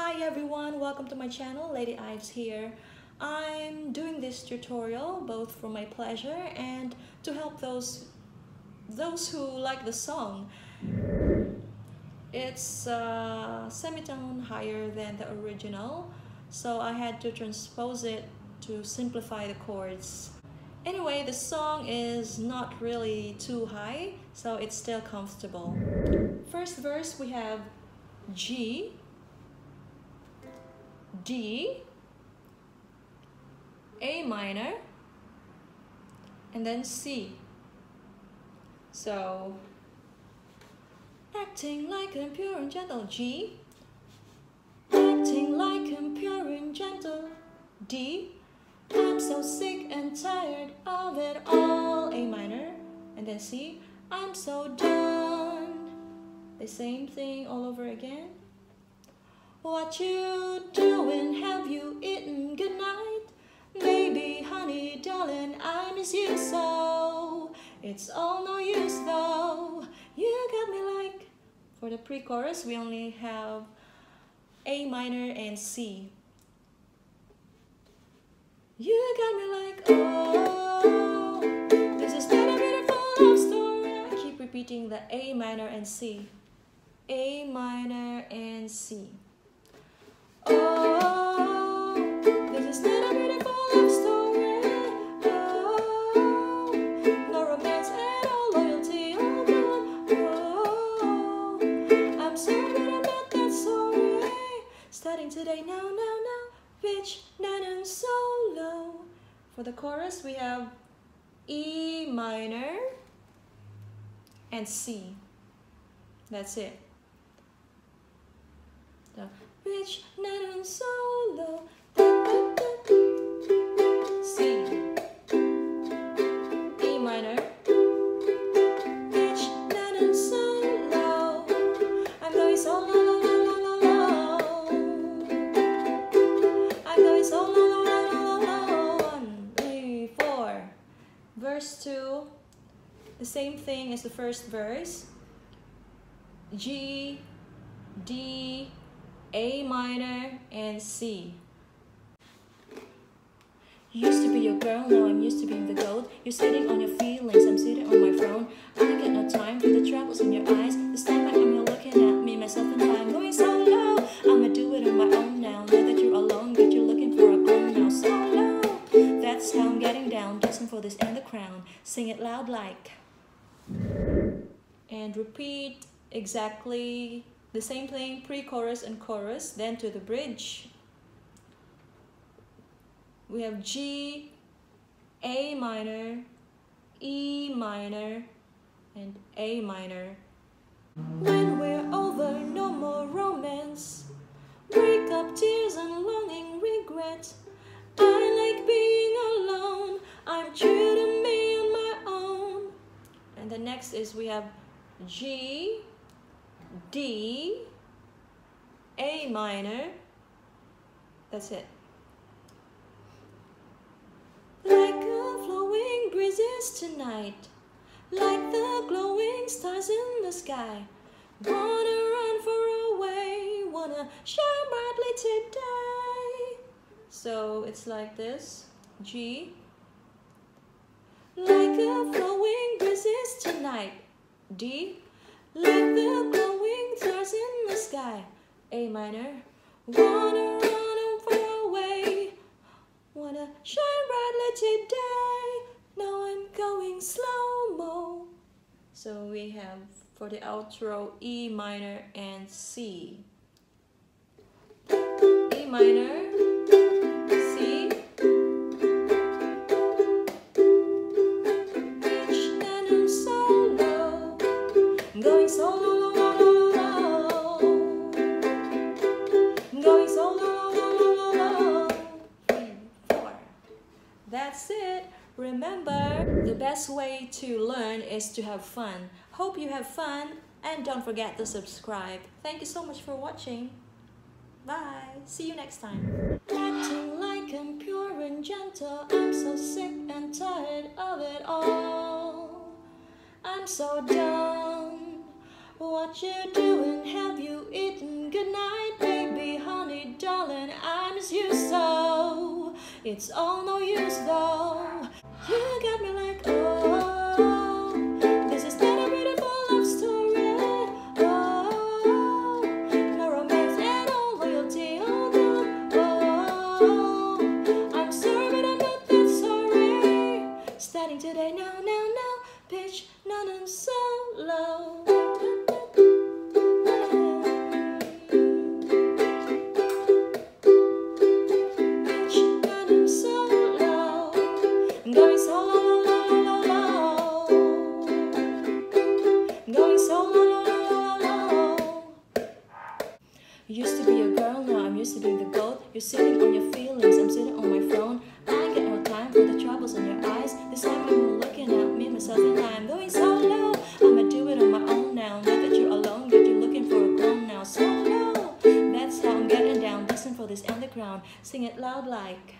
Hi everyone, welcome to my channel, Lady Ives here. I'm doing this tutorial both for my pleasure and to help those those who like the song. It's a semitone higher than the original, so I had to transpose it to simplify the chords. Anyway, the song is not really too high, so it's still comfortable. First verse we have G, D, A minor, and then C. So, acting like a pure and gentle G, acting like a pure and gentle D. I'm so sick and tired of it all. A minor, and then C. I'm so done. The same thing all over again. What you doing? Have you eaten? Good night. Baby, honey, darling, I miss you so. It's all no use though. You got me like. For the pre-chorus, we only have A minor and C. You got me like, oh, this is not a beautiful love story. I keep repeating the A minor and C. A minor and C. Today, now, now, now, pitch, nine and solo. For the chorus, we have E minor and C. That's it. The rich, not on solo. The same thing as the first verse. G, D, A minor, and C. Used to be your girl, now I'm used to being the goat. You're sitting on your feelings, I'm sitting on my throne. I got no time for the troubles in your eyes. This time I'm here looking at me, myself, and I, I'm going solo. I'ma do it on my own now. Know that you're alone, but you're looking for a clone now. Solo. That's how I'm getting down, dancing for this and the crown. Sing it loud like. And repeat exactly the same thing pre-chorus and chorus then to the bridge. We have G A minor E minor and A minor. When we're over is we have G D, A minor. That's it. Like a flowing breezes tonight, like the glowing stars in the sky. Wanna run far away, wanna shine brightly today. So it's like this G. A flowing breezes tonight, D. Like the glowing stars in the sky. A minor. Wanna run far away. Wanna shine brightly today. Now I'm going slow mo. So we have for the outro E minor and C. E minor. That's it. Remember, the best way to learn is to have fun. Hope you have fun and don't forget to subscribe. Thank you so much for watching. Bye. See you next time. Acting like I'm pure and gentle. I'm so sick and tired of it all. I'm so. What you doing? Have you eaten? Good night, baby, honey. It's all no use though. You got me like, oh, used to being the goat. You're sitting on your feelings, I'm sitting on my phone. I get no time for the troubles in your eyes. This time I'm looking at me, myself, and I'm going solo. I'ma do it on my own now. Now that you're alone, yet you're looking for a clone now. Solo. that's how I'm getting down. Listen for this underground, sing it loud like.